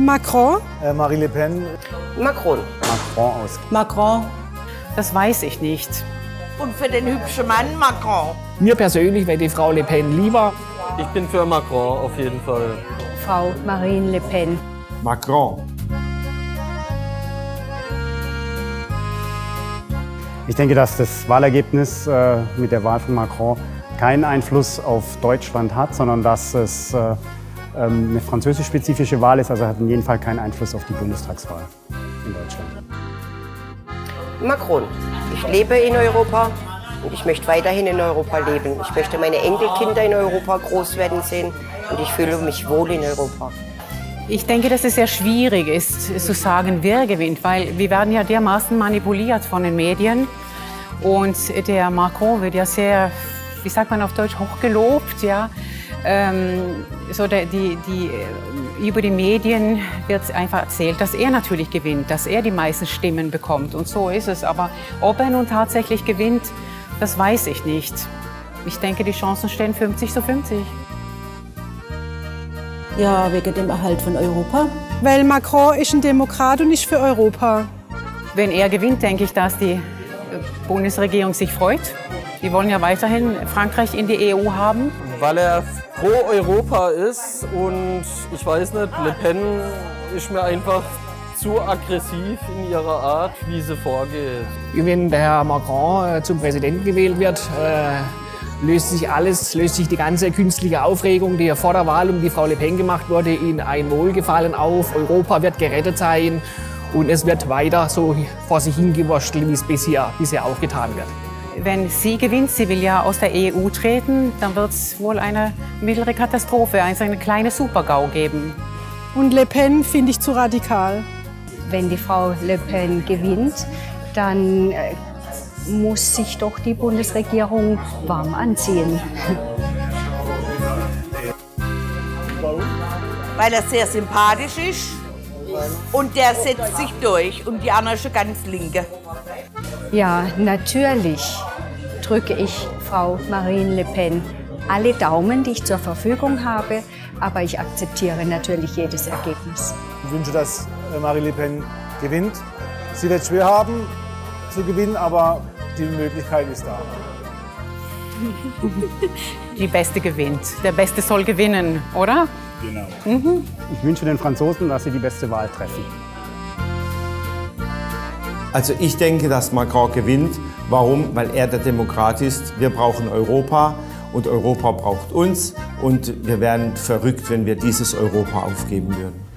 Macron? Äh, Marie Le Pen. Macron. Macron aus. Macron, das weiß ich nicht. Und für den hübschen Mann Macron. Mir persönlich wäre die Frau Le Pen lieber. Ich bin für Macron auf jeden Fall. Frau Marine Le Pen. Macron. Ich denke, dass das Wahlergebnis äh, mit der Wahl von Macron keinen Einfluss auf Deutschland hat, sondern dass es äh, eine französisch-spezifische Wahl ist. Also hat in jedem Fall keinen Einfluss auf die Bundestagswahl in Deutschland. Macron. Ich lebe in Europa und ich möchte weiterhin in Europa leben. Ich möchte meine Enkelkinder in Europa groß werden sehen und ich fühle mich wohl in Europa. Ich denke, dass es sehr schwierig ist, zu sagen, wer gewinnt, weil wir werden ja dermaßen manipuliert von den Medien. Und der Macron wird ja sehr, wie sagt man auf Deutsch, hochgelobt. Ja. Ähm, so der, die, die, über die Medien wird einfach erzählt, dass er natürlich gewinnt, dass er die meisten Stimmen bekommt. Und so ist es. Aber ob er nun tatsächlich gewinnt, das weiß ich nicht. Ich denke, die Chancen stehen 50 zu 50. Ja, wegen dem Erhalt von Europa. Weil Macron ist ein Demokrat und nicht für Europa. Wenn er gewinnt, denke ich, dass die Bundesregierung sich freut. Die wollen ja weiterhin Frankreich in die EU haben. Weil er pro Europa ist und ich weiß nicht, Le Pen ist mir einfach zu aggressiv in ihrer Art, wie sie vorgeht. Wenn der Herr Macron äh, zum Präsidenten gewählt wird, äh, löst sich alles, löst sich die ganze künstliche Aufregung, die ja vor der Wahl um die Frau Le Pen gemacht wurde, in ein Wohlgefallen auf. Europa wird gerettet sein und es wird weiter so vor sich hingewurschtelt, wie es bisher, bisher auch getan wird. Wenn sie gewinnt, sie will ja aus der EU treten, dann wird es wohl eine mittlere Katastrophe, also eine kleine Supergau geben. Und Le Pen finde ich zu radikal. Wenn die Frau Le Pen gewinnt, dann äh, muss sich doch die Bundesregierung warm anziehen. Weil er sehr sympathisch ist und der setzt sich durch und die anderen schon ganz linke. Ja, natürlich drücke ich Frau Marine Le Pen alle Daumen, die ich zur Verfügung habe, aber ich akzeptiere natürlich jedes Ergebnis. Ich wünsche, dass äh, Marie Le Pen gewinnt. Sie wird schwer haben zu gewinnen, aber die Möglichkeit ist da. Die Beste gewinnt. Der Beste soll gewinnen, oder? Genau. Mhm. Ich wünsche den Franzosen, dass sie die beste Wahl treffen. Also ich denke, dass Macron gewinnt. Warum? Weil er der Demokrat ist. Wir brauchen Europa und Europa braucht uns. Und wir wären verrückt, wenn wir dieses Europa aufgeben würden.